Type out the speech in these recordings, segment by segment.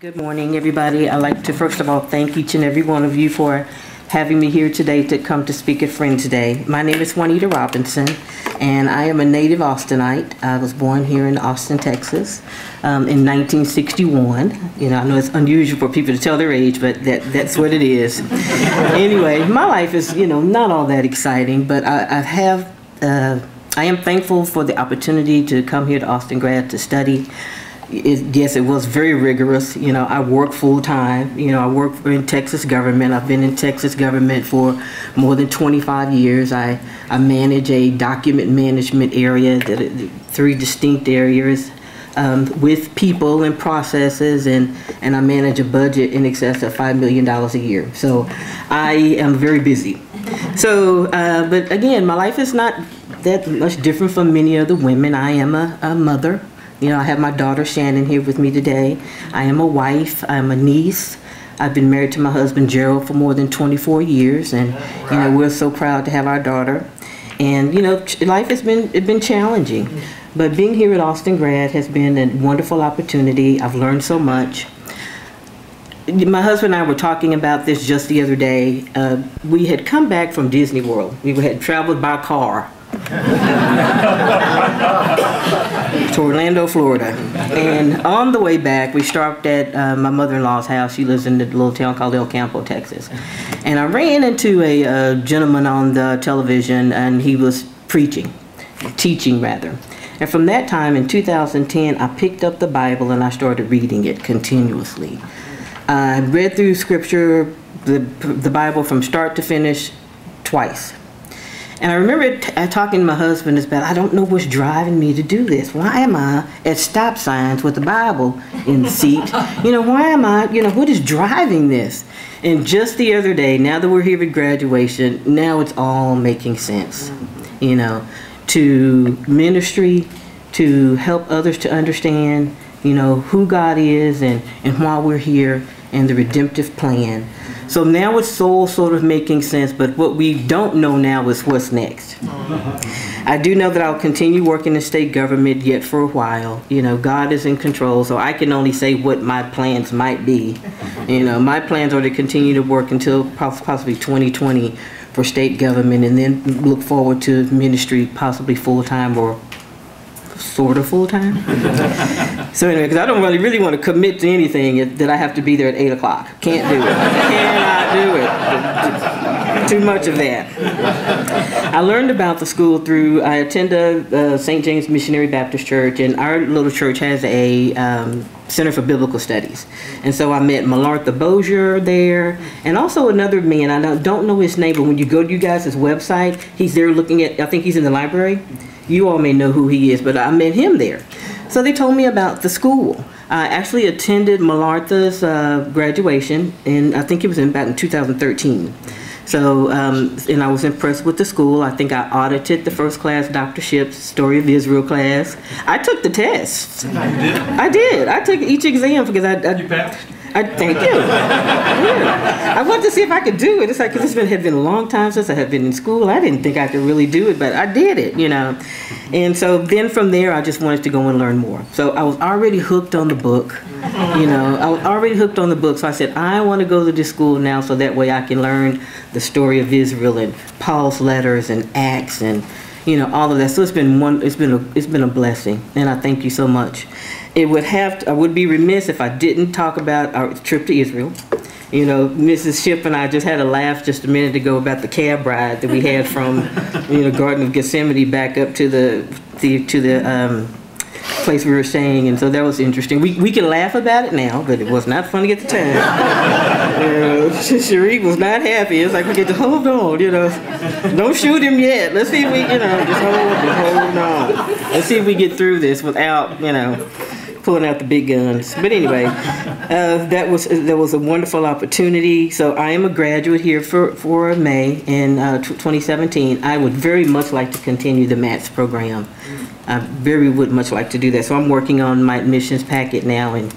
Good morning, everybody. I'd like to first of all thank each and every one of you for having me here today to come to speak at Friends Day. My name is Juanita Robinson, and I am a native Austinite. I was born here in Austin, Texas, um, in 1961. You know, I know it's unusual for people to tell their age, but that, that's what it is. anyway, my life is, you know, not all that exciting, but I, I have, uh, I am thankful for the opportunity to come here to Austin Grad to study it, yes, it was very rigorous. You know, I work full time. You know, I work in Texas government. I've been in Texas government for more than 25 years. I, I manage a document management area, that, three distinct areas. Um, with people and processes, and, and I manage a budget in excess of $5 million a year. So I am very busy. So, uh, but again, my life is not that much different from many other women. I am a, a mother. You know, I have my daughter Shannon here with me today. I am a wife, I'm a niece. I've been married to my husband Gerald for more than 24 years, and you know we're so proud to have our daughter. And you know, life has been it been challenging, but being here at Austin Grad has been a wonderful opportunity. I've learned so much. My husband and I were talking about this just the other day. Uh, we had come back from Disney World. We had traveled by car to Orlando, Florida. And on the way back, we stopped at uh, my mother-in-law's house. She lives in the little town called El Campo, Texas. And I ran into a, a gentleman on the television, and he was preaching, teaching rather. And from that time in 2010, I picked up the Bible and I started reading it continuously. I read through Scripture, the, the Bible from start to finish, twice. And I remember uh, talking to my husband about, I don't know what's driving me to do this. Why am I at stop signs with the Bible in the seat? you know, why am I, you know, what is driving this? And just the other day, now that we're here at graduation, now it's all making sense. You know, to ministry, to help others to understand, you know, who God is and, and why we're here and the redemptive plan. So now it's all sort of making sense, but what we don't know now is what's next. I do know that I'll continue working in state government yet for a while. You know, God is in control, so I can only say what my plans might be. You know, my plans are to continue to work until possibly 2020 for state government and then look forward to ministry possibly full-time or sort of full time. so anyway, because I don't really really want to commit to anything that I have to be there at eight o'clock. Can't do it. Cannot do it. Too much of that. I learned about the school through I attended uh, St. James Missionary Baptist Church, and our little church has a um, Center for Biblical Studies. And so I met Malartha Bozier there, and also another man, I don't know his name, but when you go to you guys' website, he's there looking at, I think he's in the library. You all may know who he is, but I met him there. So they told me about the school. I actually attended Malartha's uh, graduation, and I think it was in about in 2013. So, um, and I was impressed with the school. I think I audited the first class Dr. Ship's Story of Israel class. I took the tests. I did. I took each exam because I. I you passed? I thank you. yeah. I wanted to see if I could do it. It's like cause it's been had been a long time since I had been in school. I didn't think I could really do it, but I did it, you know. And so then from there, I just wanted to go and learn more. So I was already hooked on the book. You know, I was already hooked on the book. So I said, I want to go to this school now, so that way I can learn the story of Israel and Paul's letters and Acts and you know all of that. So it's been one. It's been a it's been a blessing, and I thank you so much it would have to, I would be remiss if I didn't talk about our trip to Israel. You know, Mrs. Ship and I just had a laugh just a minute ago about the cab ride that we had from, you know, Garden of Gethsemane back up to the, the to the um, place we were staying, and so that was interesting. We, we can laugh about it now, but it was not funny at the time. uh, Cherie was not happy. It's like, we get to hold on, you know. Don't shoot him yet. Let's see if we, you know, just hold, just hold on. Let's see if we get through this without, you know, pulling out the big guns. But anyway, uh, that was that was a wonderful opportunity. So I am a graduate here for for May in uh, 2017. I would very much like to continue the MATS program. I very would much like to do that. So I'm working on my admissions packet now and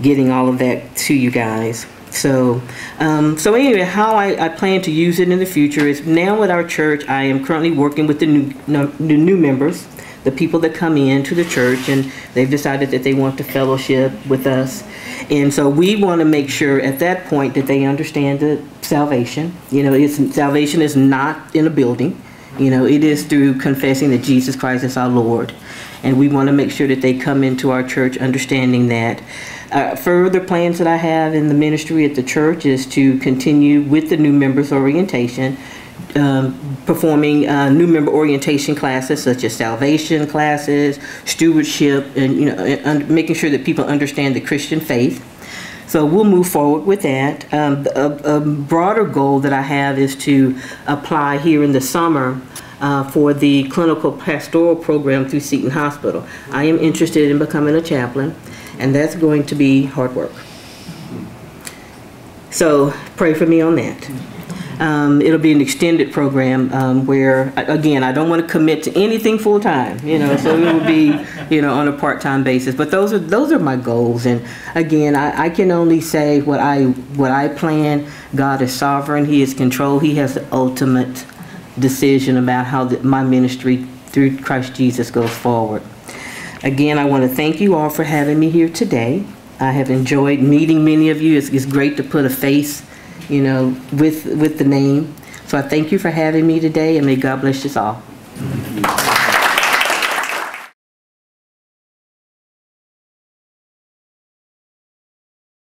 getting all of that to you guys. So, um, so anyway, how I, I, plan to use it in the future is now with our church, I am currently working with the new, no, the new members the people that come in to the church and they've decided that they want to fellowship with us. And so we want to make sure at that point that they understand the salvation. You know, it's, salvation is not in a building. You know, it is through confessing that Jesus Christ is our Lord. And we want to make sure that they come into our church understanding that. Uh, further plans that I have in the ministry at the church is to continue with the new members orientation, um, performing uh, new member orientation classes such as salvation classes, stewardship, and you know, and making sure that people understand the Christian faith. So we'll move forward with that. Um, a, a, broader goal that I have is to apply here in the summer uh, for the clinical pastoral program through Seton Hospital. I am interested in becoming a chaplain, and that's going to be hard work. So pray for me on that. Um, it'll be an extended program um, where, again, I don't want to commit to anything full time, you know, so it will be, you know, on a part time basis. But those are those are my goals, and again, I, I can only say what I what I plan. God is sovereign; He is control. He has the ultimate decision about how the, my ministry through Christ Jesus goes forward. Again, I want to thank you all for having me here today. I have enjoyed meeting many of you. It's, it's great to put a face you know, with, with the name. So I thank you for having me today, and may God bless us all.